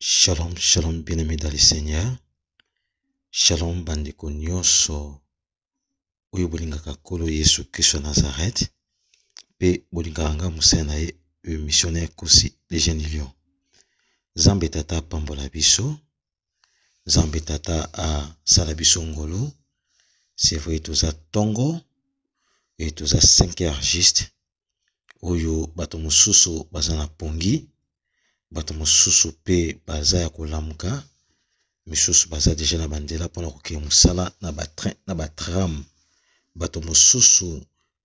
Shalom, shalom, bien-aimé dans le Seigneur. Shalom, bandeko nyonso oyo bolingaka Nkolo Yesu Kristo ya Nazareth mpe bolingaka nga mosali na ye le missionnaire Kosi le jeune lion. Nzambe Tata apambola biso, Nzambe Tata asala biso ngolu. C'est vrai toza tongo et toza 5 heures juste oyo bato mosusu baza na pongi bato mosusu pe baza ya kolamuka misusu baza deja na banzela mpona kokea mosala na batrain na batram bato mosusu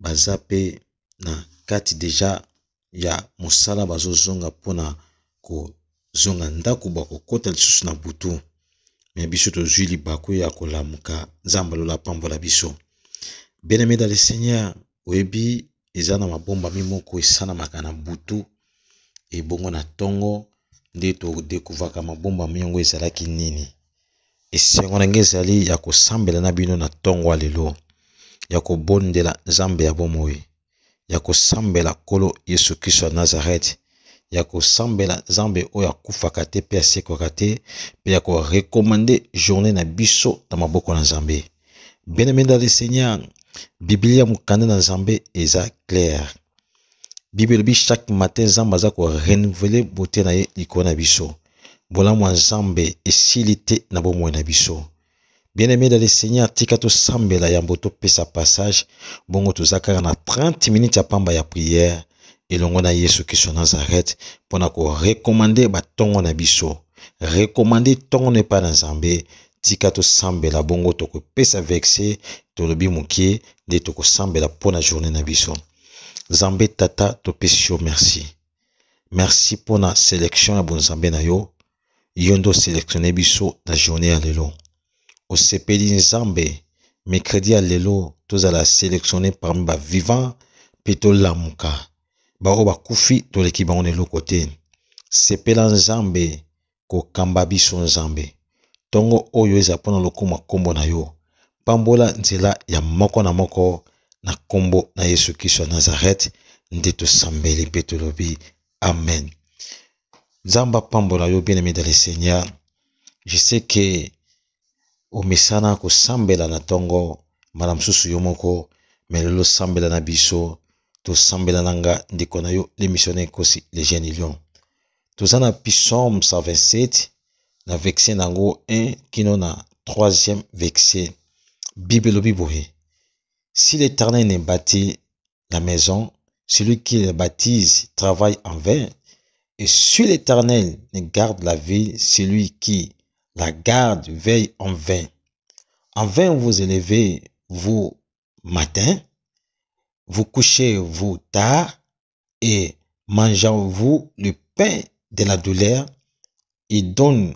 baza pe na kati deja ya mosala bazozonga mpona kozonga ndako bakokota lisusu na butu me biso tozwi libaku ya kolamuka nzambe lola apambola biso benemeda le seigneur oyebi eza na mabombami moko esalamaka na butu ebongo na ntongo nde todekouvaka mabombami yango ezalaki nini esengo na nge ezali ya kosambela na bino na ntongo ya lelo ya kobondela nzambe ya bomoi ya kosambela Nkolo Yesu Kristo ya Nazareth, ya kosambela Nzambe oyo akufaka te mpe asekwaka te, mpe ya korekomande journée na biso na maboko na Nzambe. Bien aimé dans le Seigneur, Biblia mokanda na Nzambe eza clair. Bible elobi chaque matin Nzambe aza ko renouveler beauté na ye likolo na biso. Bolamu ya Nzambe esili te na bomoi na biso. Bien-aimé dans le Seigneur, tika tosambela yambo topesa passage bongo toza kaka na 30 minutes ya pamba ya prière elongo na Yesu Kristo ya Nazareth mpo na ko recommander batongo na biso recommander ntongo epai na Nzambe tika tosambela bongo tokopesa verse tolobi moke nde tokosambela mpo na journée na biso Nzambe tata topesi yo merci merci mpo na selection ya bonzambe na yo yo nde oselectionne biso na journée ya lelo osepeli nzambe mercredi ya lelo tozala selectionne parmi ba vivant mpe tolamuka baoyo bakufi toleki bango na eloko te sepela nzambe kokamba biso nzambe ntongo oyo ezala mpo na lokoma nkombo na yo pambola nzela ya moko na moko na nkombo na yesu kristo ya nazareth nde tosambeli mpe tolobi amen nzambe apambola yo bien aimé dans le seigneur je sais que omesana kosambela na ntongo mbala mosusu yo moko me lelo sambela na biso tosambela na nga ndeko na yo l'émission na ekosi le jeune lion toza na psaume 127 na vexe na yango 1 kino na 3e vexe bible elobi boye si l'éternel ne bâtit la maison, celui qui la baptise travaille en vain. Et si l'Éternel ne garde la ville, celui qui la garde veille en vain. En vain vous élevez, vous, matin, vous couchez, vous, tard, et mangeant-vous le pain de la douleur, il donne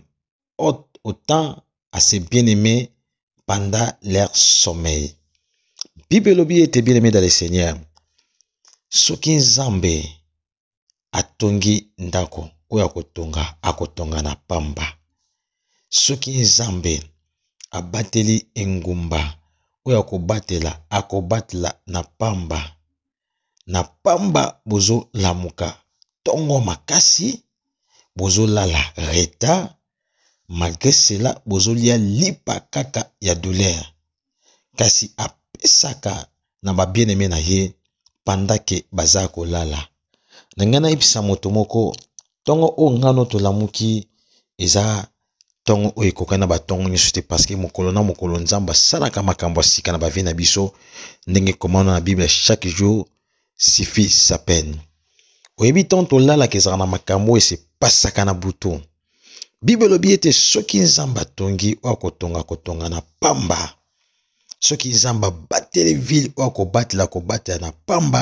autant à ses bien-aimés pendant leur sommeil bible elobi ete bien-aimé dans le seigneur soki nzambe atongi ndako oyo akotonga akotonga na pamba soki nzambe abateli engumba oyo akobatela akobatela na pamba na pamba bozo lamuka tongo makasi bozo lala retard malgre cela bozo lia lipa kaka ya douleur kasi apesaka na ba bien aime na ye pendant que baza kolala na ngai nayebisa moto moko tongo oyo ngano tolamuki eza ntongo oyo ekokani na bantongo nyonso te parceke mokolo na mokolo nzambe asalaka makambo ya sika na bavie na biso ndenge ekomana na bible chaque jour suffit sa peine oyebi ntango tolalaka ezalaka na makambo oyo esepasaka na butu bible elobi ete soki nzambe atongi oyo akotonga kotonga na pamba soki nzambe abateli ville oyo akobatela kobatela na pamba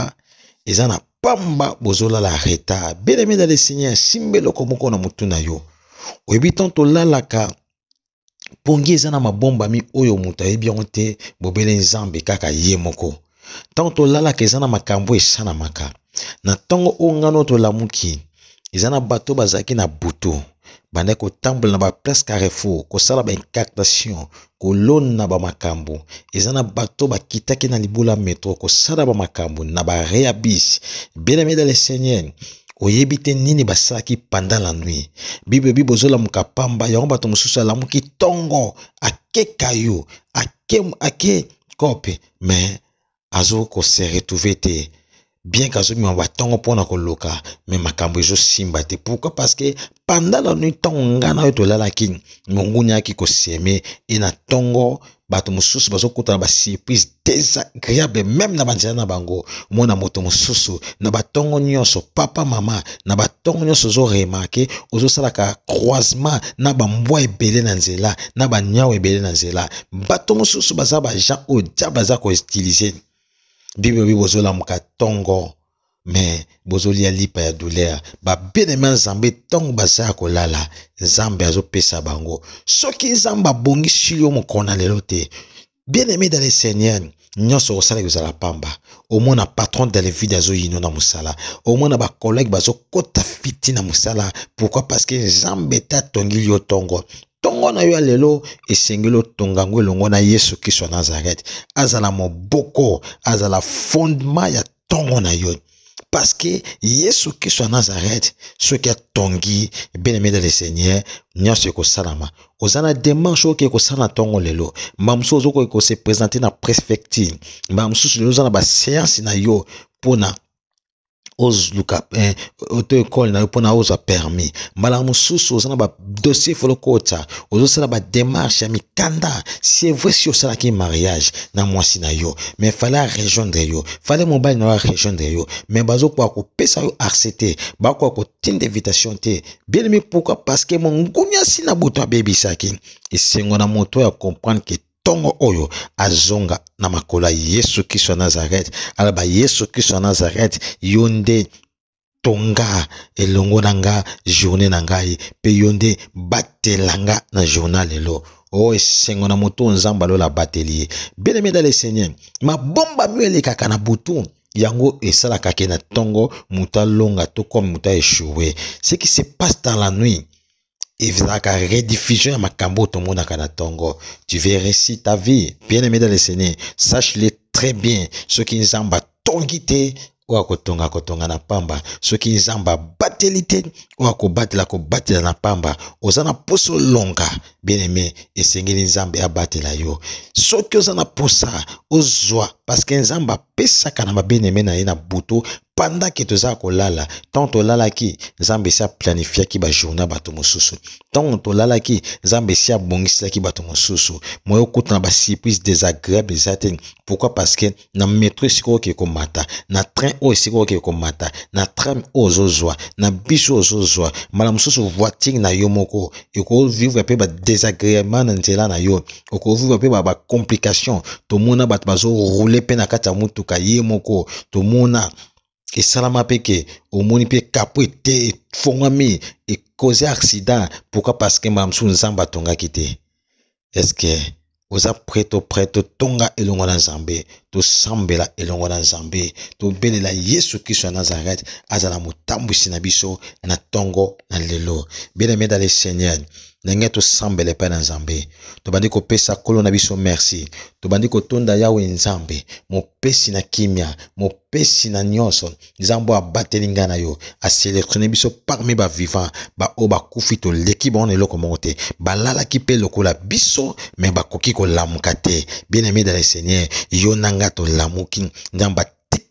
eza na pamba bozolala retard beleme na lesenia asimba eloko moko na motu na yo oyebi ntan tolalaka mpongi eza na mabombami oyo moto ayebi yango te bobele nzambe kaka ye moko Ntango tolalaka eza na makambo oyo esalamaka na ntongo oyo ngano tolamuki eza na bato bazalaki na butu bandaki kotambola na baplace carrefour kosala baincartation kolona bamakambo eza na bato bakitaki na libula metro kosala bamakambo na bareabis belemeda le seigneur oyebi te nini basalaki panda la nuit bible bi bozolamuka pamba yango bato mosusu alamuki ntongo akeka yo ake, ake kope mais azo ko se retrouver te bien que azobima batongo mpo na koloka me makambo ezosimba te pourquoi parce que panda la nuit ntongo ngai na yo tolalaki monguni ayaki koseme e na ntongo bato mosusu bazokutana basurprise désagréable meme na banzela na bango omona moto mosusu na batongo nyonso papa mama na ba ntongo nyonso ozo remarke ozosalaka croisement na ba mbwa ebele na nzela na ba niau ebele na nzela bato mosusu baza ba gens oyo diable aza ko utilise bible bi bozolamuka ntongo me bozolia lipa ya douleur babelemi ya nzambe ntongo baza ya kolala nzambe azopesa bango soki nzambe abongisili yo mokona lelo te bien aimé dans le seigneur nyonso okosala ekozala pamba omona patron de levide azoyino na mosala omona bacollègue bazokota fiti na mosala pourquoi parce que nzambe te atongi yo tongo tongo na yo ya lelo esengeli otonga yango elongo na yesu kristo ya nazareth azala moboko azala fondement ya ntongo na yo parce que yesu kristo ya nazareth soki atongi benemede le seigneur nyonso ekosalama oza na demarche oyo okoki kosala na ntongo lelo mbala mosusu ozokoki kose présente na prefecture mbala mosusu lelo oza na baseance na yo mpona ozluka eh, auto ekole na yo mpona ozwa permis mbala mosusu oza na ba dossier fo lokota ozosala bademarche ya mikanda c'est vrai si osalaki mariage na mwasi na yo mais fale arejoindre yo fale mobali na yo arejoindre yo mais bazokoka kopesa yo arse te bakoka kotinda invitation te bielemi pourkui parce que monguniasi na butu abebisaki esengo na moto ya comprendre ke ntongo oyo azonga na makolo ya yesu kristo ya nazarete alaba yesu kristo ya nazarete yo nde Tonga elongo na nga journée na ngai pe yo nde batela nga na journal lelo o oh, esengo na moto nzambe alola abateli ye bien aimé dans le seigneur mabomba mio elekaka na butu yango esalaka ke na ntongo moto alonga to comme moto aechoue ce qui se passe dans la nuit ezalaka rediffusion ya makambo oyo tomonaka na ntongo tu veux réussir ta vie bien aimé dans le seigneur sache le très bien soki nzambe atongi te oyo akotonga akotonga na pamba soki nzambe abateli te oyo akobatela akobatela na pamba oza na mposa olonga bien aimé esengeli nzambe abatela yo soki oza na mposa ozwa parceke nzambe pesaka na babeneme na ye na butu pendant que tozala kolala ntango tolalaki nzambe esi aplanifiaki bajourna bato mosusu ntango tolalaki nzambe esi abongiselaki bato mosusu moye okuta na basurprise desagreable eza te pourquoi parce que na metro esika oke komata na train oyo esika oke komata na tram oyo ozozwa na biso ozozwa mbala mosusu voiture na yo moko ekovivre mpe badesagreement na nzela na yo okozuwa mpe ba complication tomona bato bazoroule mpe na kati ya motuka ye moko tomona esalama mpe ke omoni mpe kapo ete efongwami ekoze accident pourkui parce que mbala mosusu nzambe atongaki te eske oza pre to pre totonga elongo na nzambe tosambela elongo na nzambe tobelela yesu kristo ya nazareth azala motambwisi na biso na ntongo na lelo bielemeda le seigneur ndenge tosambela epai na nzambe tobandi kopesa nkolo na biso merci tobandi kotonda yawe nzambe mopesi na kimia mopesi na nyonso nzambe oyo abateli ngai na yo aselectione biso parmi bavivant baoyo bakufi toleki bango na eloko moko te balalaki mpe lokola biso me bakoki kolamuka te bien aime dans le seigneur yo na ngai tolamuki nzambe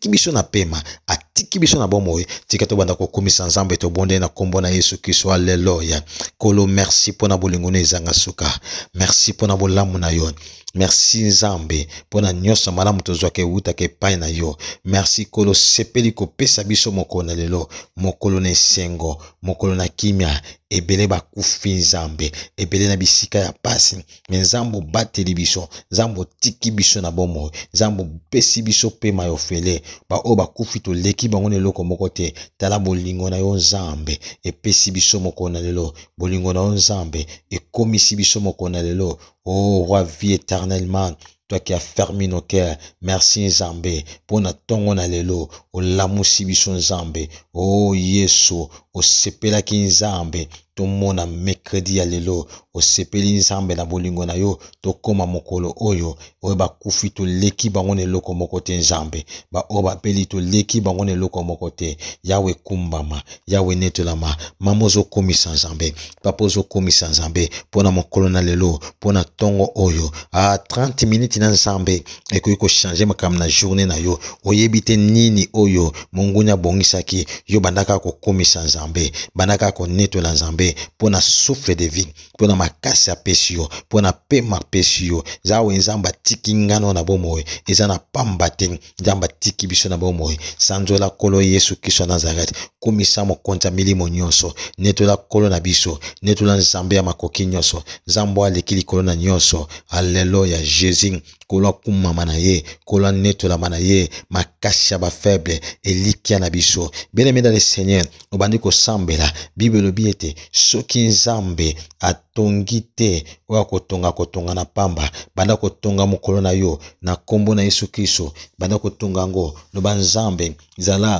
atiki biso na pema, atiki biso na bomoi. Tika tobanda kokumisa Nzambe, tobondeli na nkombo na Yesu Kristo. Aleloya. Kolo, merci mpo na bolingo na ezanga suka. Merci mpo na bolamu na yo. Merci Nzambe mpo na nyonso malamu tozwaka ewutaka epai na yo. Merci Kolo, sepeli kopesa biso mokolo na lelo, mokolo na esengo, mokolo na kimia. Ebele bakufi Nzambe, ebele na bisika ya pasi. me nzambe obateli biso nzambe otiki biso na bomoi nzambe opesi biso pema ya ofele baoyo bakufi toleki bango na eloko moko te tala bolingo na yo nzambe epesi biso mokolo na lelo bolingo na yo nzambe ekomisi biso mokolo na lelo o oh, roi vie éternellement toi qui a fermi nos cœurs merci nzambe mpo na ntongo na lelo olamusi biso nzambe o oh, yesu osepelaki nzambe tomona mercredi ya lelo osepeli nzambe na bolingo na yo tokóma mokolo oyo oyo bakufi toleki bango na eloko moko te nzambe baoyo babeli toleki bango na eloko moko te yawe ekumbama Yawe netolama, mama ozokomisa Nzambe, papa ozokomisa Nzambe mpo na mokolo na lelo, mpo na ntongo oyo. A 30 minutes na Nzambe ekoki kochange makambo na journée na yo. Oyebi te nini oyo monguni abongisaki, yo banda kaka kokomisa Nzambe, banda kaka konetola Nzambe mpo na souffle de vie, mpo na makasi apesi yo, mpo na pema apesi yo. Yawe Nzambe atiki ngano na bomoi, eza na pamba te. Nzambe atiki biso na bomoi. Sanzola Nkolo Yesu Kristo ya Nazareth. Kumisa Mokonzi ya milimo nyonso. Netola Nkolo na biso. Netola Nzambe ya makoki nyonso. Nzambe oyo aleki likolo na nyonso. Alleluia Jesus. Nkolo akumama na ye. Nkolo anetolama na ye. Makasi ya ba faible. Elikya na biso. Bien aimé dans le Seigneur, obandi kosambela. Bible elobi ete soki Nzambe tongi te oyo akotonga akotonga na pamba banda kotonga mokolo na yo na nkombo na yesu kristo banda kotonga yango loba nzambe zala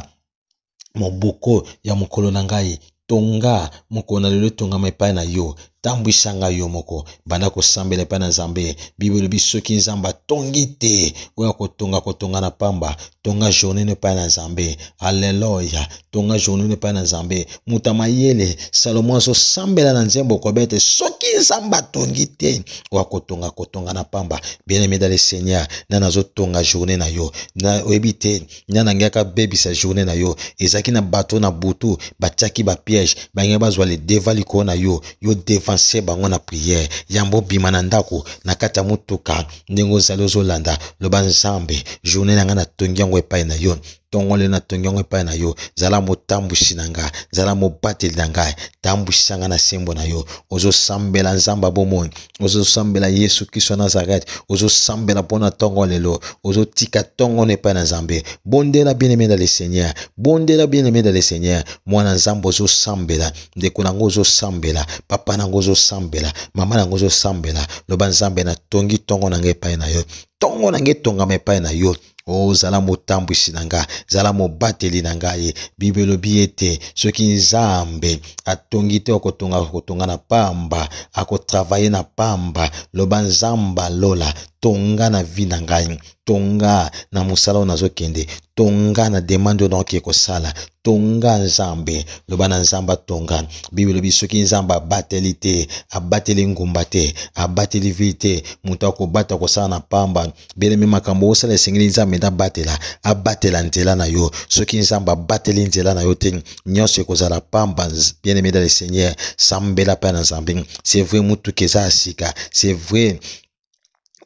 moboko ya mokolo na ngai tonga mokolo na lelo etongama epai na yo tambwisa ngai yo moko banda kosambela epai na nzambe bibele elobi soki nzambe atongi te oyo akotonga kotonga na pamba tonga journée no epai na nzambe alleluya tonga journée no epai na nzambe moto ya mayele salomo azosambela na nzembo koyeba ete soki nzambe atongi te wakotonga kotonga na pamba bien aimé dans le seigneur nani azotonga journée na yo na oyebi te nani angaki abebisa journée na yo ezalaki na bato na butu batiaki bapiège bangaki bazwa le deva likolo na yo yo devanse bango na prière yambo obima na ndako na kati ya motuka ndenge ozali ozolanda loba nzambe journée na ngai natongi yango epai na yo ntongo lelo natongi yango epai na yo zala motambwisi na ngai zala mobateli na ngai tambwisa ngai na sembo na yo ozosambela nzambe ya bomoi ozosambela yesu kristo ya nazarete ozosambela mpo na ntongo lelo ozotika ntongo na epai na nzambe bondela bien aime na le seigneur bondela bien aime na le seigneur mwana nzambe ozosambela ndeko na yango ozosambela papa na yango ozosambela mama na yango ozosambela loba nzambe natongi ntongo na ngai epai na yo ntongo na ngai etongama epai na yo o zala motambwisi na nga zala mobateli na ngai bible elobi ete soki nzambe atongi te okotonga kotonga na pamba akotravaye na pamba loba nzambe alola tonga na vi na ngai tonga na mosala oyo nazokende tonga na demande oyo nakoki kosala tonga nzambe loba na nzambe atonga bible elobi soki nzambe abateli te abateli ngumba te abateli vile te moto akobata kosala na pamba belemi makambo osala esengeli nzambe nde abatela abatela nzela na yo soki nzambe abateli nzela na yo te nyonso ekozala pamba bien aimé dans le seigneur sambela mpe na nzambe c'est vrai motuka eza ya sika c'est vrai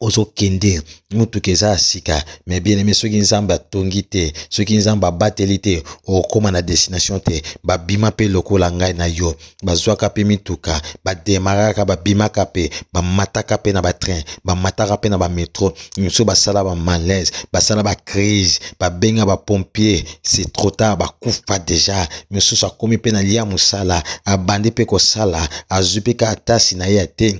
ozokende motuka eza ya sika me bien aime soki nzambe atongi te soki nzambe abateli te okokóma na destination te babima mpe lokola ngai na yo bazwaka mpe mituka bademaraka babimaka mpe bamataka mpe na batrain bamataka mpe na bametro mosusu basala bamalaise basala bacrise babenga bapompier se trop tard bakufa deja mosusu akomi mpe na lia mosala abandi mpe kosala azwi mpe karatasi na ye ya te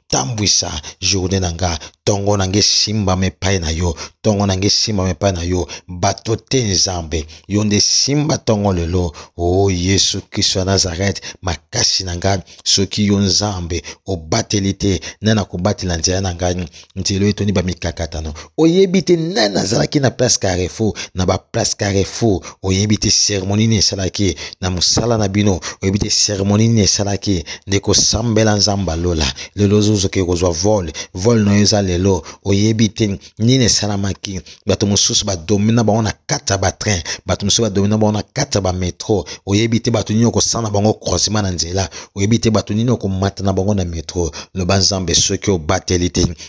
tambwisa journe na nga ntongo na nga esimbama epai na yo ntongo na nga esimbama epai na yo bato te nzambe yo nde simba ntongo lelo o oh, yesu kristo ya nazarete makasi na ngai soki yo nzambe obateli te nani akobatela nzela na ngai nzela oyo etoni bamikakatano oyebi te nani azalaki na place carrefour na baplace carrefour oyebi te seremoni nini esalaki na mosala na bino oyebi te seremoni nini esalaki nde kosambela nzambe alola lelo ozozoke kozwa vol vol na yo eza lelo oyebi te nini esalamaki bato mosusu badomi na bango na kati ya batrain bato mosusu badomi na bango na kati ya bametro oyebi te bato nini okosala na bango croisement na nzela oyebi te bato nini okomata na bango na metro loba nzambe soki obateli te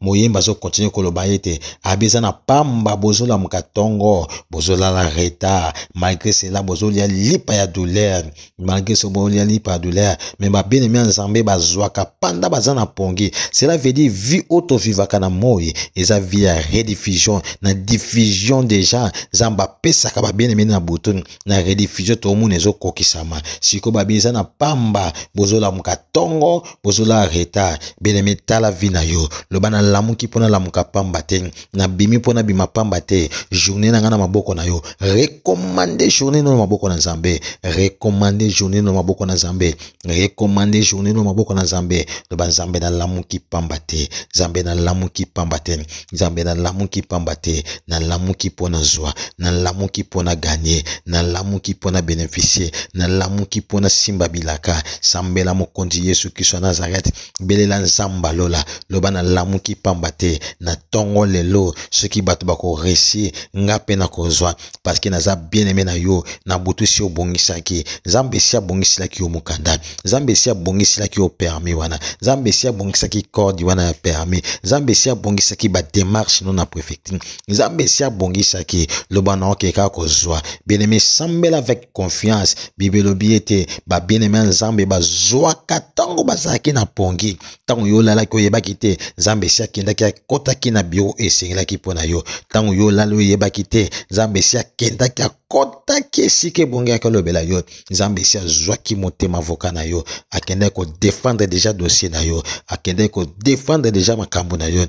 moyembi azo continue koloba ete abi eza na pamba bozolamuka tongo bozolala retard malgre cela bozolia lipa ya douleur malgre so bolia lipa ya douleur me babelemi ya nzambe bazwaka panda baza na pongi cela veut dire vie oyo tovivaka na moi eza vie ya rediffusion na diffusion deja nzambe apesaka babelemi na butu na rediffusion toomona ezokokisama sikoyo babi eza na pamba bozolamuka ntongo bozolaa retard bieneme tala vi na yo loba nalamuki mpo nalamuka pamba te nabimi mpo nabima pamba te journée na ngai na maboko na yo recommande journée no na maboko na nzambe recommande journée no na maboko na nzambe recommande journée no maboko na nzambe loba nzambe nalamuki pamba te nzambe nalamuki pamba te nzambe nalamuki pamba te nalamuki mpo na zwa nalamuki mpo na ganye nalamuki mpo na beneficie nalamuki mpo na simba bilaka sambela mokonzi yesu kristo ya nazarete belela nzamba lola loba nalamuki pamba te na ntongo lelo soki bato bakoresi nga mpe nakozwa parceke naza bien aime na yo na butu si obongisaki nzambe esi abongiselaki yo mokanda nzambe esi abongiselaki yo permis wana nzambe esi abongisaki code wana ya permis nzambe esi abongisaki bademarche no na prefecture nzambe esi abongisaki loba na oke kaka kozwa bieneme sambela avec confiance bibelobi ete babieneme ya nzambe bazwaka ntango bazalaki na pongi ntango yo olalaki oyebaki te nzambe esi akendaki akotaki na biro oyo esengelaki mpo na yo ntango yo olali oyebaki te nzambe esi akendaki akotaki esika ebongaki olobela yo nzambe esi azwaki motema voka na yo akendaki kodefendre deja dossier na yo akendaki kodefendre deja makambo na yo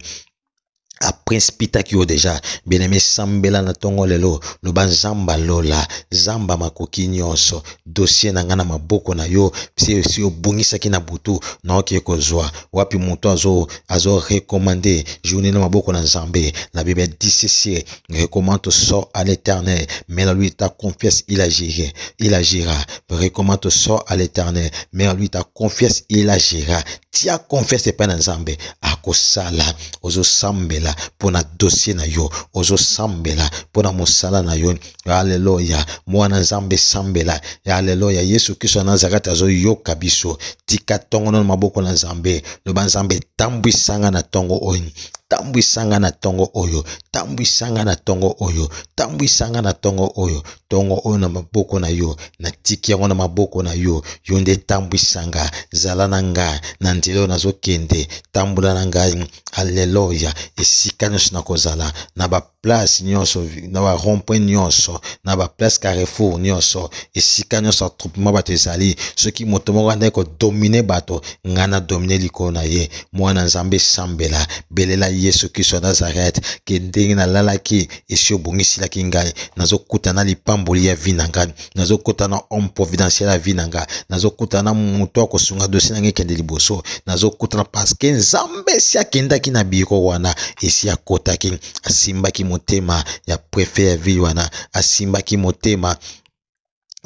aprinspitaki yo deja bieneme sambela na ntongo lelo loba nzamba lola nzamba makoki nyonso dosie na ngai na maboko na yo si esi obungisaki na butu naoki ekozwa wapi moto azo azo recommande journe na maboko na nzambe na bible disisie recommande to sort à l'éternel mais la lui ta confiance il agira il agira recommande to sort à l'éternel mais la lui ta confiance il agira tia confiance epai na nzambe akosala ozosambela mpo na dossier na yo ozosambela mpo na mosala na yo aleloya mwana nzambe sambela aleloya yesu kristo ya nazarete azoyoka biso tika ntongo no na maboko na nzambe loba nzambe tambwisanga na ntongo oyo tambwisanga na ntongo oyo tambwisanga na ntongo oyo tambwisanga na ntongo oyo ntongo oyo na maboko na yo natiki yango na maboko na yo yo nde tambwisa nga zala na nga na nzela oyo nazokende tambola na ngai alleluya esika nyonso nakozala na baplace nyonso na barompoint nyonso na baplace carrefour nyonso esika nyonso attroupement bato ezali soki moto moko andaki kodomine bato ngai na domine likolo na ye mwana nzambe esambela belela yesu kristo ya nazareth ke ndenge nalalaki esi obongisilaki ngai nazokutana na lipamboli ya vi na ngai nazokutana na homme providentiel ya vi na ngai nazokutana na moto ya kosunga dosie na ngai ekende liboso nazokutana parceke nzambe esi akendaki na biro wana esi akotaki asimbaki motema ya prefe ya ville wana asimbaki motema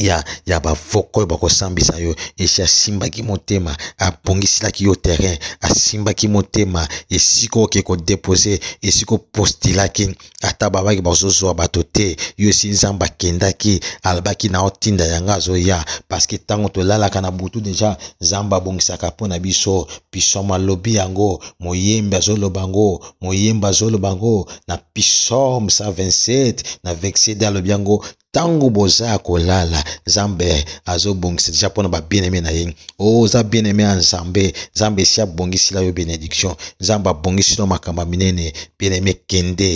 ya, ya bavoko oyo bakosambisa yo. Esi asimbaki motema, abongisilaki yo terrain, asimbaki motema esika oke kodepose, esika opostilaki, ata babaki bazozwa bato te, yo esi Nzambe akendaki, alobaki na otinda yango azoya, paske ntango tolalaka na butu deja Nzambe abongisaka mpo na biso. Pisoma alobi yango, moyembi azoloba yango, moyembi azoloba yango na Pisome 127 na verset 2 alobi yango ntango boza ya kolala nzambe azobongisa deja mpo na babieneme na ye o oh, oza bieneme ya nzambe nzambe esi abongisila yo benediction nzambe abongisila yo makambo ya minene bieneme kende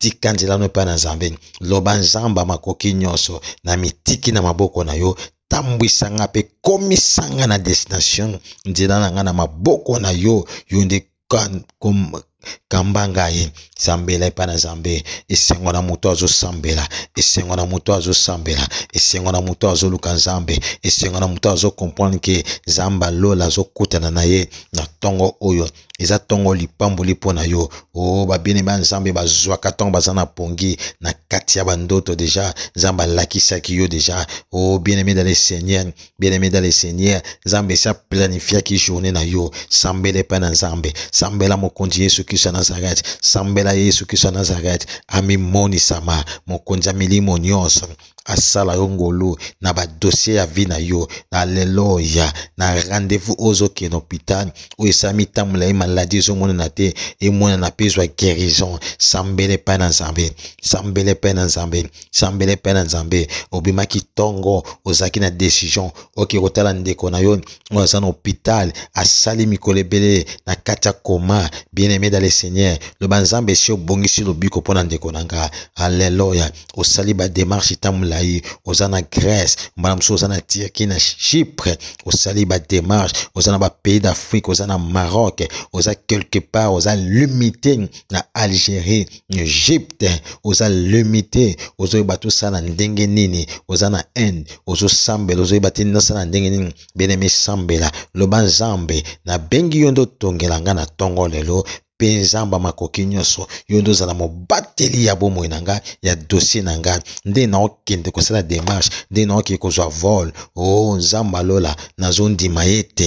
tika nzela no epai na nzambe loba nzambe makoki nyonso na mitiki na maboko na yo tambwisa nga mpe komisa nga na destination nzela na nga na maboko na yo yo nde kamba ngai sambela epai na nzambe esengo na moto azosambela esengo na moto azosambela esengo na moto azoluka nzambe esengo na moto azokomprendre ke nzambe alola azokutana na ye na ntongo oyo eza ntongo lipamboli mpo na yo o oh, babini ba nzambe bazwaka ntango baza na pongi na kati ya bandoto deja nzambe alakisaki yo deja o oh, bien aime dale seigneur Bien-aimé dans le Seigneur, Nzambe esi aplanifiaki journée na yo. Sambela epai na Nzambe. Sambela Mokonzi Yesu Kristo ya Nazareth. Sambela ye Yesu Kristo ya Nazareth. Amimonisama, Mokonzi ya milimo nyonso. Asala yo ngolu na ba dossier ya vie na yo. Alleluia. Na rendez-vous oyo ozokende hôpital, oyo esalami ntango molai maladie ezomonana te, emonana mpe ezwa guérison. Sambela epai na Nzambe. Sambela epai na Nzambe. sambele mpe na nzambe obimaki ntongo ozalaki na decision oke kotala ndeko na yo oyo aza na hôpital asali mikolo ebele na kati ya koma bien aimé dans le seigneur loba nzambe esi obongisi lobiko mpo na ndeko na nga alleluya osali bademarche ta molai oza na grèce mbala mosusu oza na turquie na chypre osali bademarche oza na bapays d'afrique oza na maroc oza quelque part oza limité na algérie egypte oza limite ozoyeba tosala na ndenge nini oza na inde ozosambela ozoyeba te nasala na ndenge nini bene misambela loba nzambe nabengi yo nde otongela nga na ntongo lelo mpe nzambe makoki nyonso yo nde ozala mobateli ya bomoi na nga ya dossier na nga nde naokende kosala demarche nde naokende kozwa vol o oh, nzambe alola nazondima ye te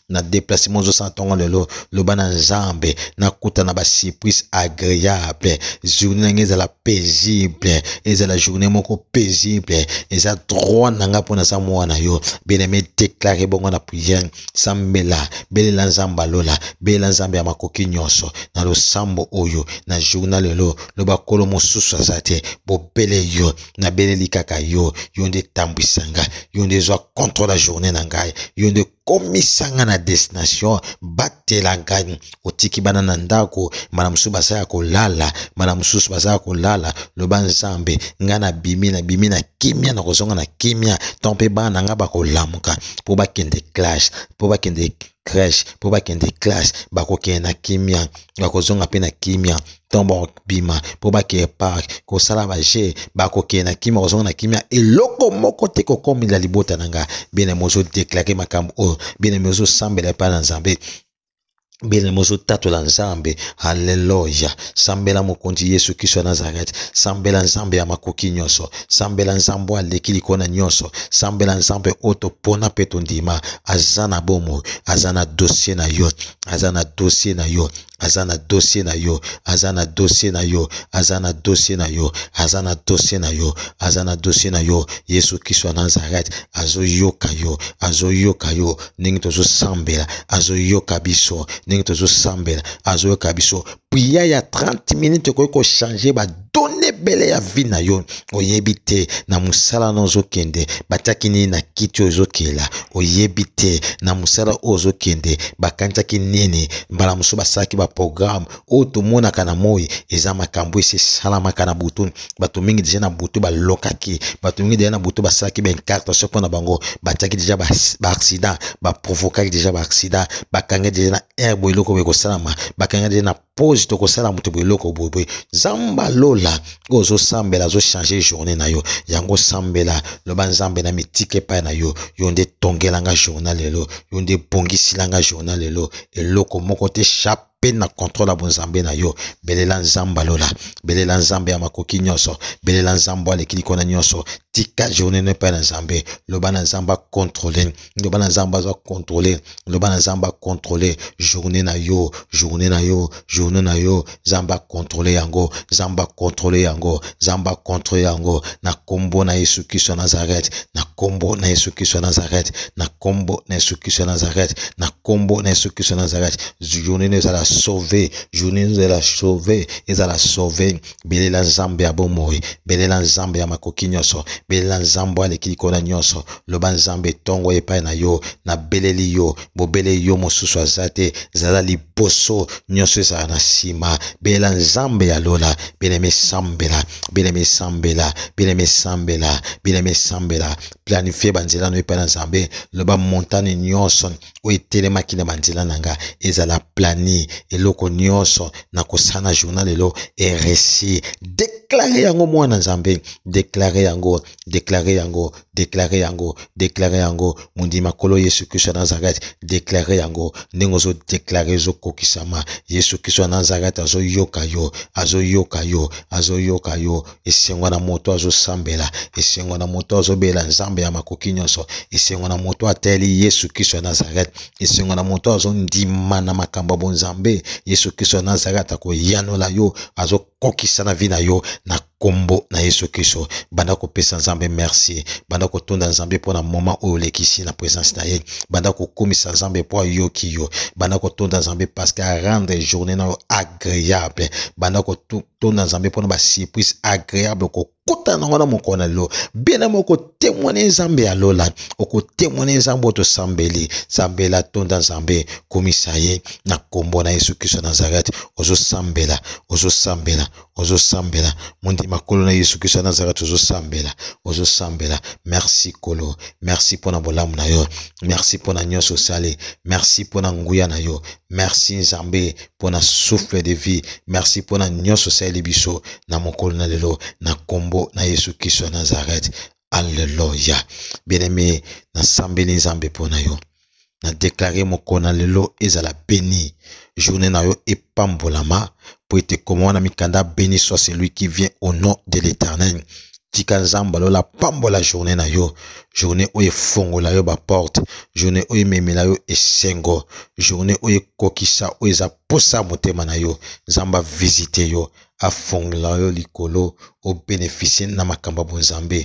na deplace mo ozosala ntongo lelo loba na nzambe nakuta na basurprise agréable journée na ngai ezala paisible ezala journée moko paisible eza droit na ngai mpo naza mwana na yo bieneme déclare bongo na priere sambela belela nzambe alola belela nzambe ya makoki nyonso na losambo oyo na journal lelo loba kolo mosusu aza te bobele yo nabeleli kaka yo yo nde tambwisa ngai yo nde ezwa contrôle ya journée na ngai yo nde komisa nga na destination batela ngai otiki bana na ndako mbala mosusu baza ya kolala mbala mosusu baza ya kolala loba nzambe nga na bimi na bimi na kimia na kozonga na kimia to mpe bana na nga bakolamuka mpo bakende classe mpo bakende crèche mpo bakende classe bakokende na kimia bakozonga mpe na kimia ntango bakobima mpo bakee park kosala baje bakokee na kimia kozonga na kimia eloko moko te kokomela libota na ngai bene mozodeklare makambo oyo bene mozosambela epai na nzambe bene mozotatola nzambe aleloya sambela mokonzi yesu kristo ya nazarete sambela nzambe ya makoki nyonso sambela nzambe oyo aleki likolo na nyonso sambela nzambe oyo topona mpe tondima aza na bomoi aza na dosie na yo aza na dosie na yo aza na dossier na yo aza na dossier na yo aza na dossier na yo aza na dossier na yo aza na dossier na yo yesu kristo ya nazareth azoyoka yo azoyoka yo ndenge tozosambela azoyoka biso ndenge tozosambela azoyoka biso priya ya 30 minutes ekoki kochange ba tone ebele ya vie na yo oyebi te na mosala na ozokende batiaki nini na kiti oyo ezokela oyebi te na mosala oyo ozokende bakanisaki nini mbala mosusu basalaki baprograme oyo tomonaka na moi eza makambo esi esalamaka na butu bato mingi deja na butu balokaki bato mingi deja na butu basalaki baincartation mpo na bango batiaki deja baaccident baprovokaki deja baaccident bakanga deja na air bo eloko boye kosalama bakanga deja na pose tokosala moto boye eloko boye boye nzambe alola oyo ozosambela azochange journée na yo yango osambela loba nzambe na mitika epai na yo yo nde tongela nga journal lelo yo nde ebongisila nga journal lelo eloko moko te chape mpe na kontrole ya bonzambe na yo belela nzambe alola belela nzambe ya makoki nyonso belela nzambe aleki likona nyonso tika journée no epai na nzambe loba na nzambe akontrole loba na nzambe aza controle loba na nzambe acontrole journe na yo journe na yo journe na yo nzambe acontrole yango nzambe acontrole yango nzambe acontrole yango na nkombo na yesu kristo ya nazarete na nkombo na yesu kristo ya nazarete na nkombo na yesu kristo ya nazarete na nkombo na yesu kristo ya nazarete journe na yo ezala sauve journe na yo ezala sauve ezala sauve Belela Nzambe ya bomoi, belela Nzambe ya makoki nyonso, belela Nzambe oyo aleki likolo na nyonso. Loba, Nzambe, tongo epai na yo, nabeleli yo, bobele yo mosusu aza te, zala liboso, nyonso ezala na nsima. Belela Nzambe ya lola, bien-aime, sambela, bien-aime, sambela, bien-aime, sambela, bien-aime, sambela, planifie banzela no epai na Nzambe, loba, Montane nyonso, oyo etelemaki na banzela na nga ezala plani eloko nyonso na kosala na journal elo eresi deklare yango mwana nzambe deklare yango deklare yango deklare yango deklare yango mondi makolo yesu kristo ya nazareth deklare yango ndenge ozodeklare ezokokisama yesu kristo ya nazareth azoyoka yo azoyoka yo azoyoka yo Esengo na moto azosambela, esengo na moto azobela Nzambe ya makoki nyonso, esengo na moto ateli Yesu Kristo ya Nazareth, esengo na moto azondima na makambo ya bonzambe Yesu Kristo ya Nazareth akoyanola yo, azokokisa na vie na yo na kombo na Yesu Kristo. Banda kopesa Nzambe merci, banda kotonda Nzambe mpo na moment oyo olekisi na presence na ye, banda kokumisa Nzambe mpo ayoki yo, banda kotonda Nzambe parce que a rendre journée na yo agreable, banda kotu tonda nzambe mpona basurprise agréable okokutana nango na mokolo na lelo benama okotemwane nzambe ya lola okotemwane nzambe oyo tosambeli sambela tonda nzambe komisa ye na nkombo na yesu kristo ya nazarete ozosambela ozosambela ozosambela mondi makolo na yesu kristo ya nazarete ozosambela ozosambela merci kolo merci mpona bolamu na yo merci mpona nyonso osali merci mpona nguya na yo merci nzambe mpo na souffle de vie merci mpo na nyonso osaleli biso na mokolo na lelo na nkombo na yesu kristo ya nazareth alleluya bien-aime nasambeli nzambe mpo na yo na deklare mokolo na lelo ezala beni journée na yo epambolama mpo ete koma wana mikanda beni soit celui qui vient au nom de l'éternel tika nzambe lola apambola journée na yo journée oyo efongola yo baporte journée oyo ememela yo esengo journée oyo ekokisa oyo eza posa motema na yo nzambe avisite yo afongola yo likolo obeneficie na makambo ya bonzambe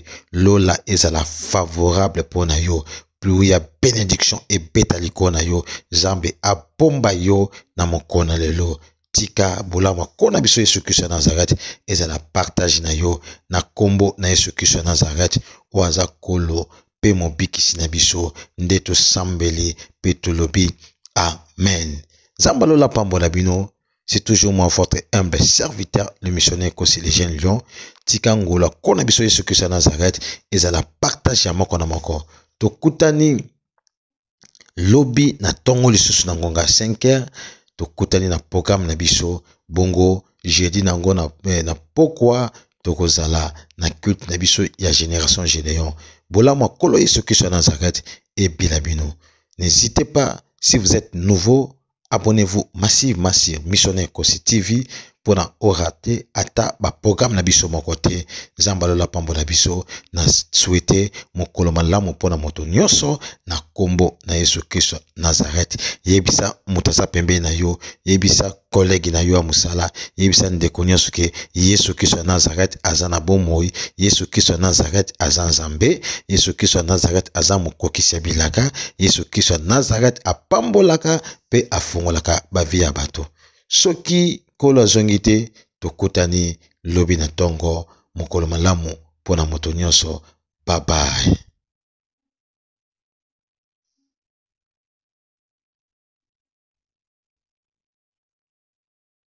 lola ezala favorable mpo na yo pluie ya benediction ebeta likolo na yo nzambe abomba yo na mokona lelo tika bolamu ya nkolo na biso yesu kristo ya nazarete ezala na partage na yo na nkombo na yesu kristo ya nazarete oyo aza nkolo mpe mobikisi na biso nde tosambeli mpe tolobi amen nzambe alola mpambo na bino C'est toujours moi, votre humble serviteur, le missionnaire Kossi les jeunes lions. Tika ngola, kona biso Yesu Christ Nazareth, ezala partage ya moko na moko. Tokutani lobi na tongo lisusu na ngonga 5 heures tokutani na programme na biso bongo jeudi na yango na, eh, na pokwa tokozala na culte na biso ya génération généon bolamu ya kolo yesu kristo ya nazareth ebila bino n'hésitez pas si vous êtes nouveau abonnez-vous massivement sur Missionnaire Kosi TV mpo na orate ata baprograme na biso moko te nzambe alola pambo na biso na swete mokolo malamu mpo na moto nyonso na nkombo na yesu kristo nazareth yebisa moto aza pembeni na yo yebisa kolege na yo ya mosala yebisa ndeko nyonso ke Yesu Kristo ya Nazareth aza na bomoi. Yesu Kristo ya Nazareth aza Nzambe. Yesu Kristo ya Nazareth aza mokokisi ya bilaka. Yesu Kristo ya Nazareth apambolaka mpe afungolaka bavi ya bato. Soki Nkolo azongi te, tokutani lobi na ntongo. Mokolo malamu mpo na moto nyonso. Bye bye.